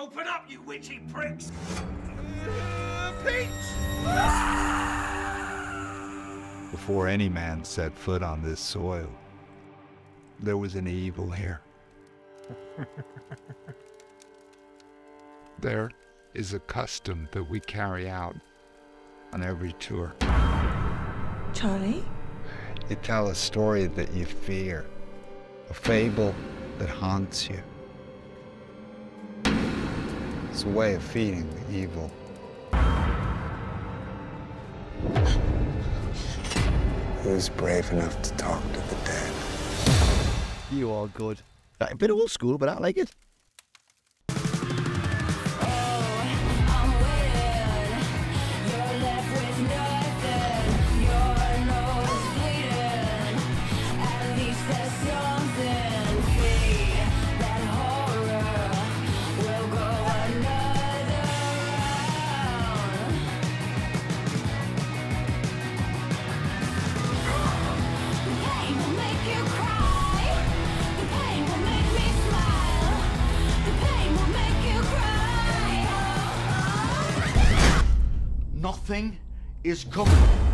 Open up, you witchy pricks! Before any man set foot on this soil, there was an evil here. there is a custom that we carry out on every tour. Charlie? You tell a story that you fear, a fable that haunts you. It's a way of feeding the evil. Who's brave enough to talk to the dead? You are good. A bit old school, but I like it. Nothing is coming.